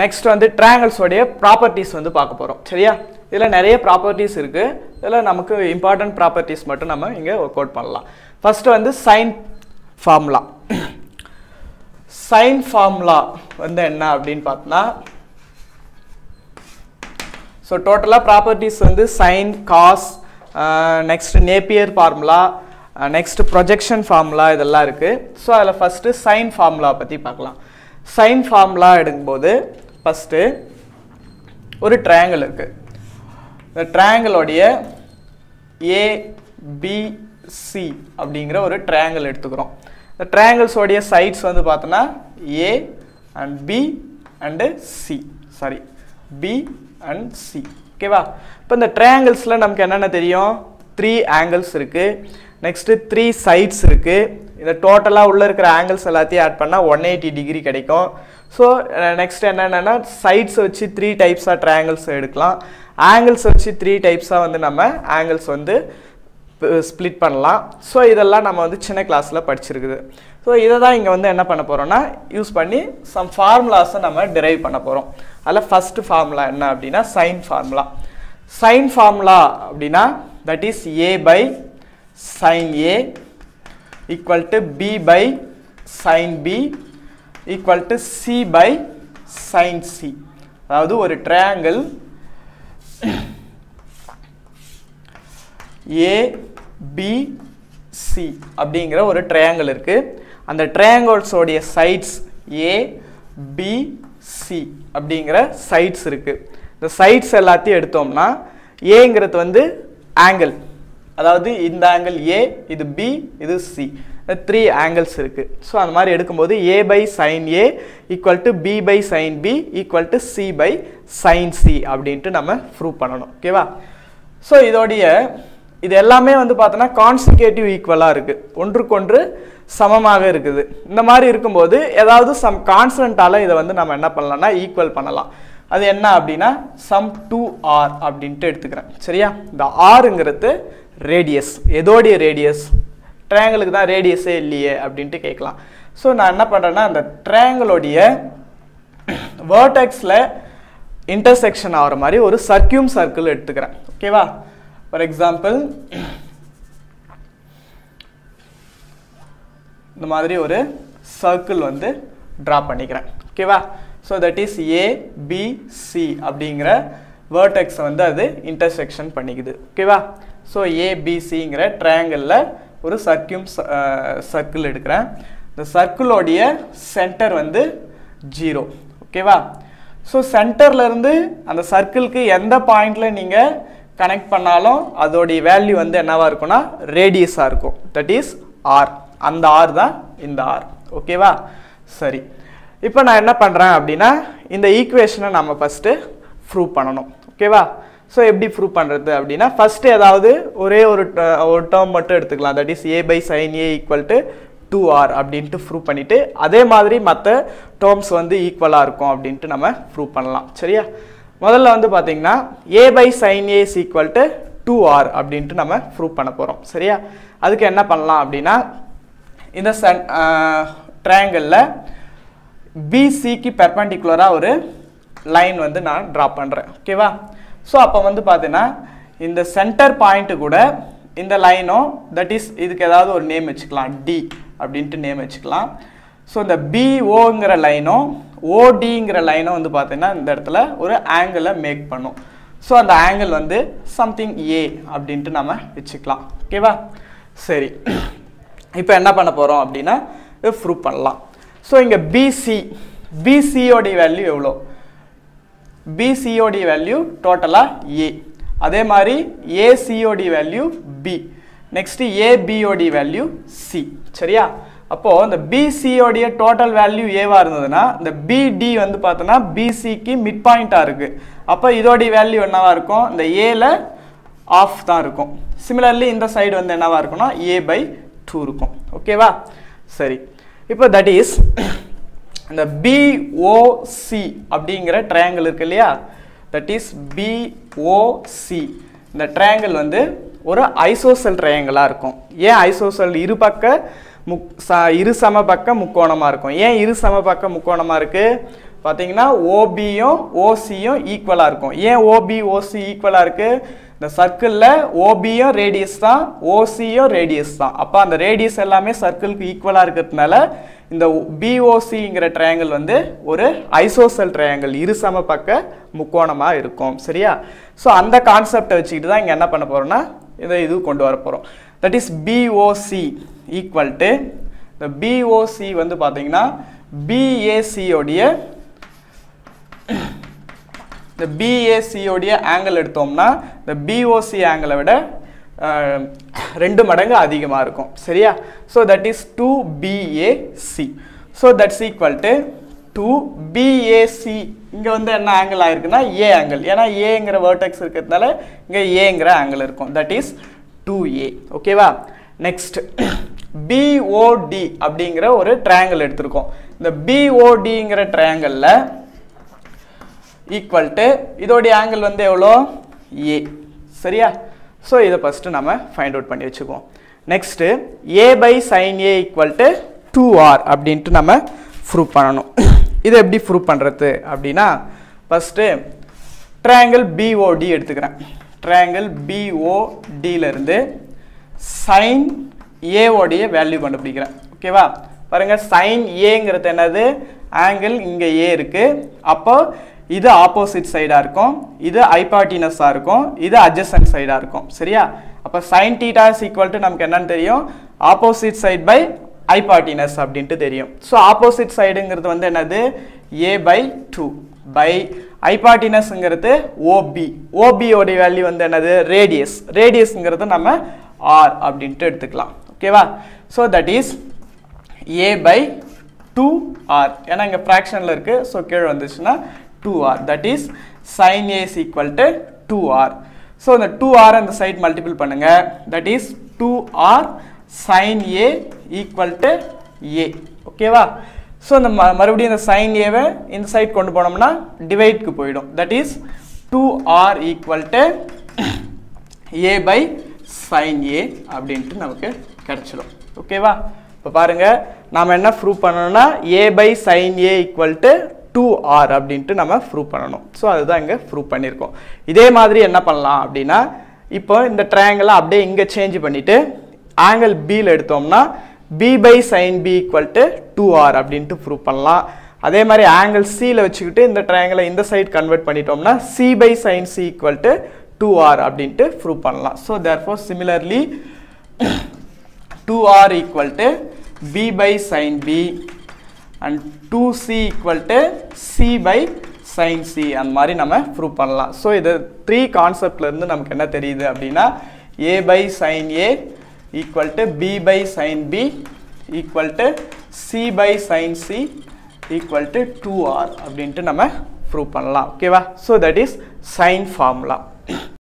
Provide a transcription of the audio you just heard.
Next வந்து ட்ரையாங்கிள்ஸோடைய properties வந்து பார்க்க போகிறோம் சரியா? இதில் நிறைய ப்ராப்பர்ட்டிஸ் இருக்குது இதில் நமக்கு இம்பார்ட்டன்ட் ப்ராப்பர்ட்டிஸ் மட்டும் நம்ம இங்கே ஒர்க் அவுட் பண்ணலாம். ஃபஸ்ட்டு வந்து சைன் ஃபார்முலா சைன் ஃபார்முலா வந்து என்ன அப்படின்னு பார்த்தோன்னா ஸோ டோட்டலாக ப்ராப்பர்ட்டிஸ் வந்து sine cos next Napier formula next projection formula இதெல்லாம் இருக்குது ஸோ அதில் ஃபஸ்ட்டு சைன் ஃபார்முலா பற்றி பார்க்கலாம். சைன் ஃபார்முலா எடுக்கும்போது ஃபஸ்ட்டு ஒரு ட்ரையாங்கிள் இருக்குது இந்த ட்ரையாங்கிளோடைய ஏபிசி அப்படிங்கிற ஒரு ட்ரையாங்கிள் எடுத்துக்கிறோம். இந்த ட்ரையாங்கிள்ஸோடைய சைட்ஸ் வந்து பார்த்தோன்னா A and B and C sorry B and C ஓகேவா இப்போ இந்த ட்ரையாங்கிள்ஸில் நமக்கு என்னென்ன தெரியும்? த்ரீ ஆங்கிள்ஸ் இருக்குது நெக்ஸ்ட்டு த்ரீ சைட்ஸ் இருக்குது இந்த டோட்டலாக உள்ளே இருக்கிற ஆங்கிள்ஸ் எல்லாத்தையும் ஆட் பண்ணால் ஒன் எயிட்டி டிகிரி கிடைக்கும். ஸோ நெக்ஸ்ட் என்னென்னா சைட்ஸ் வச்சு த்ரீ டைப்ஸாக ட்ரையாங்கிள்ஸ் எடுக்கலாம். ஆங்கிள்ஸ் வச்சு த்ரீ டைப்ஸாக வந்து நம்ம ஆங்கிள்ஸ் வந்து ஸ்ப்ளிட் பண்ணலாம். ஸோ இதெல்லாம் நம்ம வந்து சின்ன கிளாஸில் படிச்சிருக்குது. ஸோ இதை தான் இங்கே வந்து என்ன பண்ண போகிறோம்னா யூஸ் பண்ணி சம் ஃபார்முலாஸை நம்ம டிரைவ் பண்ண போகிறோம் அதில் ஃபஸ்ட்டு ஃபார்முலா என்ன அப்படின்னா சைன் ஃபார்முலா சைன் ஃபார்முலா அப்படின்னா that is A by sine A equal to B by sine B equal to C by sine C அதாவது ஒரு ட்ரையாங்கிள் ஏபிசி அப்படிங்கிற ஒரு ட்ரையாங்கிள் இருக்குது அந்த ட்ரையாங்கிள்ஸோடைய சைட்ஸ் ஏ பி சி அப்படிங்கிற சைட்ஸ் இருக்குது இந்த சைட்ஸ் எல்லாத்தையும் எடுத்தோம்னா ஏங்கிறது வந்து ஆங்கிள் அதாவது இந்த ஆங்கிள் ஏ இது பி இது சி த்ரீ ஆங்கிள்ஸ் இருக்குது ஸோ அந்த மாதிரி எடுக்கும்போது A by sine A equal to B by sine B equal to C by sine C அப்படின்ட்டு நம்ம ப்ரூவ் பண்ணணும். ஓகேவா ஸோ இதோடைய இது எல்லாமே வந்து பார்த்தோன்னா கான்சிகேட்டிவ் ஈக்குவலாக இருக்குது ஒன்றுக்கொன்று சமமாக இருக்குது. இந்த மாதிரி இருக்கும்போது ஏதாவது சம் கான்ஸ்டன்ட்டால் இதை வந்து நம்ம என்ன பண்ணலாம்னா ஈக்குவல் பண்ணலாம். அது என்ன அப்படின்னா சம் டூ ஆர் அப்படின்ட்டு எடுத்துக்கிறேன். சரியா? இந்த ஆருங்கிறது ரேடியஸ் எதோடைய ரேடியஸ் ட்ரையாங்கிளுக்கு தான் ரேடியஸே இல்லையே அப்படின்ட்டு கேட்கலாம். ஸோ நான் என்ன பண்ணுறேன்னா அந்த ட்ரையாங்கிளோடைய வேர்டெக்ஸில் இன்டர்செக்ஷன் ஆகிற மாதிரி ஒரு சர்க்கியூம் சர்க்கிள் எடுத்துக்கிறேன். ஓகேவா ஃபார் எக்ஸாம்பிள் இந்த மாதிரி ஒரு சர்க்கிள் வந்து ட்ரா பண்ணிக்கிறேன். ஓகேவா so that is A B C அப்படிங்கிற வேர்டெக்ஸை வந்து அது இன்டர்செக்ஷன் பண்ணிக்குது. ஓகேவா ஸோ ஏபிசிங்கிற ட்ரையாங்கிளில் ஒரு சர்க்கியூம் சர்க்கிள் uh, எடுக்கிறேன். இந்த சர்க்கிளோடைய சென்டர் வந்து ஜீரோ ஓகேவா ஸோ சென்டர்லேருந்து அந்த சர்க்கிளுக்கு எந்த பாயிண்டில் நீங்கள் கனெக்ட் பண்ணாலும் அதோடைய வேல்யூ வந்து என்னவாக இருக்கும்னா ரேடியஸாக இருக்கும். தட் இஸ் ஆர் அந்த ஆர் தான் இந்த ஆர் ஓகேவா சரி. இப்போ நான் என்ன பண்ணுறேன் அப்படின்னா இந்த ஈக்குவேஷனை நம்ம ஃபஸ்ட்டு ப்ரூவ் பண்ணணும். ஓகேவா ஸோ எப்படி ப்ரூவ் பண்ணுறது அப்படின்னா ஃபஸ்ட்டு ஏதாவது ஒரே ஒரு ஒரு டேர்ம் மட்டும் எடுத்துக்கலாம். That is A by sine A equal to two R அப்படின்ட்டு ப்ரூவ் பண்ணிவிட்டு அதே மாதிரி மற்ற டேர்ம்ஸ் வந்து ஈக்குவலாக இருக்கும் அப்படின்ட்டு நம்ம ப்ரூவ் பண்ணலாம். சரியா? முதல்ல வந்து பார்த்தீங்கன்னா A by sine A is equal to two R அப்படின்ட்டு நம்ம ப்ரூவ் பண்ண போகிறோம் சரியா? அதுக்கு என்ன பண்ணலாம் அப்படின்னா இந்த சன் ட்ரையாங்கிளில் பிசிக்கு பெர்பண்டிகுலராக ஒரு லைன் வந்து நான் ட்ரா பண்ணுறேன் ஓகேவா ஸோ அப்போ வந்து பார்த்தீங்கன்னா இந்த சென்டர் பாயிண்ட்டு கூட இந்த லைனும் தட் இஸ் இதுக்கு ஏதாவது ஒரு நேம் வச்சுக்கலாம். டி அப்படின்ட்டு நேம் வச்சுக்கலாம். ஸோ இந்த பிஓங்கிற லைனும் ஓடிங்கிற லைனும் வந்து பார்த்தீங்கன்னா இந்த இடத்துல ஒரு ஆங்கிளை மேக் பண்ணும். ஸோ அந்த ஆங்கிள் வந்து சம்திங் ஏ அப்படின்ட்டு நம்ம வச்சுக்கலாம். ஓகேவா சரி. இப்போ என்ன பண்ண போகிறோம் அப்படின்னா ப்ரூவ் பண்ணலாம். ஸோ இங்கே பிசி பிசியோடைய வேல்யூ எவ்வளோ? பிசிஓடி வேல்யூ டோட்டலாக ஏ அதே மாதிரி ஏசிஓடி value B next ஏபிஓடி value C சரியா? அப்போது இந்த பிசிஓடைய டோட்டல் வேல்யூ ஏவாக இருந்ததுன்னா இந்த பிடி வந்து பார்த்தோன்னா பிசிக்கு மிட் பாயிண்ட்டாக இருக்குது அப்போ இதோடைய வேல்யூ என்னவாக இருக்கும்? இந்த ஏல ஆஃப் தான் இருக்கும். சிமிலர்லி இந்த சைடு வந்து என்னவாக இருக்கும்னா ஏ பை டூ இருக்கும். ஓகேவா சரி. இப்போ தட் இஸ் இந்த பிஓசி அப்படிங்கிற ட்ரையாங்கிள் இருக்கு இல்லையா? தட் இஸ் பிஓசி இந்த ட்ரையாங்கிள் வந்து ஒரு ஐசோசல் ட்ரையாங்கிளாக இருக்கும். ஏன் ஐசோசல் இரு பக்க முக் ச இரு சம பக்க முக்கோணமாக இருக்கும்? ஏன் இரு சம பக்க முக்கோணமாக இருக்குது பார்த்தீங்கன்னா ஓபியும் ஓசியும் ஈக்குவலாக இருக்கும். ஏன் ஓபி ஓசி ஈக்குவலாக இருக்குது இந்த சர்க்கிளில் ஓபியும் ரேடியஸ் தான் ஓசியும் ரேடியஸ் தான். அப்போ அந்த ரேடியஸ் எல்லாமே சர்க்கிளுக்கு ஈக்குவலாக இருக்கிறதுனால இந்த பிஓசிங்கிற ட்ரையாங்கிள் வந்து ஒரு ஐசோசல் ட்ரையாங்கிள் இருசம பக்க முக்கோணமாக இருக்கும். சரியா? ஸோ அந்த கான்செப்டை வச்சுக்கிட்டு தான் இங்கே என்ன பண்ண போகிறோம்னா இதை இது கொண்டு வர போகிறோம் that is BOC equal to இந்த பிஓசி வந்து பார்த்தீங்கன்னா பிஏசியோடைய இந்த பிஏசியோடைய ஆங்கிள் எடுத்தோம்னா இந்த பிஓசி ஆங்கிளை விட ரெண்டு மடங்கு அதிகமாக இருக்கும். சரியா? So that is two BAC so that's equal to two BAC இங்கே வந்து என்ன ஆங்கிள் ஆயிருக்குன்னா ஏ ஆங்கிள் ஏன்னா ஏங்கிற வேர்டெக்ஸ் இருக்கிறதுனால இங்கே ஏங்கிற ஆங்கிள் இருக்கும். தட் இஸ் டூ ஏ ஓகேவா நெக்ஸ்ட் பிஓடி அப்படிங்கிற ஒரு ட்ரையாங்கிள் எடுத்திருக்கோம். இந்த பிஓடிங்கிற ட்ரையாங்கிளில் ஈக்குவல் டு இதோடைய ஆங்கிள் வந்து எவ்வளோ? ஏ சரியா? ஸோ இதை ஃபஸ்ட்டு நம்ம ஃபைண்ட் அவுட் பண்ணி வச்சுக்குவோம். Next A by sine A equal to two R அப்படின்ட்டு நம்ம ப்ரூவ் பண்ணணும். இதை எப்படி ப்ரூவ் பண்ணுறது அப்படின்னா ஃபஸ்ட்டு ட்ரையாங்கிள் பிஓடி எடுத்துக்கிறேன். ட்ரையாங்கிள் பிஓடியிலேருந்து சைன் ஏவோடைய வேல்யூ கண்டுபிடிக்கிறேன். ஓகேவா பாருங்கள் சைன் ஏங்கிறது என்னது? ஆங்கிள் இங்கே ஏ இருக்குது அப்போது இது ஆப்போசிட் சைடாக இருக்கும். இது ஐபாட்டினஸாக இருக்கும். இது அட்ஜசன்ட் சைடாக இருக்கும். சரியா? அப்போ sine theta is equal to நமக்கு என்னன்னு தெரியும்? ஆப்போசிட் சைட் பை ஐபாட்டினஸ் அப்படின்ட்டு தெரியும். ஸோ ஆப்போசிட் சைடுங்கிறது வந்து என்னது? ஏ பை டூ பை ஐபாட்டினஸ்ங்கிறது ஓபி ஓபியோடைய வேல்யூ வந்து என்னது? ரேடியஸ் ரேடியஸ்ங்கிறது நம்ம ஆர் அப்படின்ட்டு எடுத்துக்கலாம். ஓகேவா so that is A by two R ஏன்னா இங்கே ஃப்ராக்ஷனில் இருக்குது ஸோ கீழே வந்துச்சுன்னா two R that is sine A is equal to two R so இந்த டூ ஆர் அந்த சைட் மல்டிபிள் பண்ணுங்க. That is two R sine A equal to A ஓகேவா ஸோ இந்த ம மறுபடியும் இந்த சைன் ஏவை இந்த சைட் கொண்டு போனோம்னா டிவைட்க்கு போயிடும். That is two R equal to A by sine A அப்படின்ட்டு நமக்கு கிடச்சிடும் ஓகேவா இப்போ பாருங்க. நாம் என்ன ப்ரூவ் பண்ணணும்னா A by sine A equal to two R அப்படின்ட்டு நம்ம ப்ரூவ் பண்ணணும். ஸோ அதுதான் இங்கே ப்ரூவ் பண்ணியிருக்கோம். இதே மாதிரி என்ன பண்ணலாம் அப்படின்னா இப்போ இந்த ட்ரையாங்கிளை அப்படியே இங்கே சேஞ்ச் பண்ணிவிட்டு ஆங்கிள் பியில் எடுத்தோம்னா B by sine B equal to two R அப்படின்ட்டு ப்ரூவ் பண்ணலாம். அதே மாதிரி ஆங்கிள் சியில் வச்சுக்கிட்டு இந்த ட்ரையாங்கிளை இந்த சைட் கன்வெர்ட் பண்ணிட்டோம்னா C by sine C equal to two R அப்படின்ட்டு ப்ரூவ் பண்ணலாம். So therefore similarly two R equal to B by sine B and two C equal to C by sine C அந்த மாதிரி நம்ம prove பண்ணலாம். So இது three கான்செப்ட்லேருந்து நமக்கு என்ன தெரியுது அப்படின்னா A by sine A equal to B by sine B equal to C by sine C equal to two R அப்படின்ட்டு நம்ம ப்ரூவ் பண்ணலாம். ஓகேவா so that is sine formula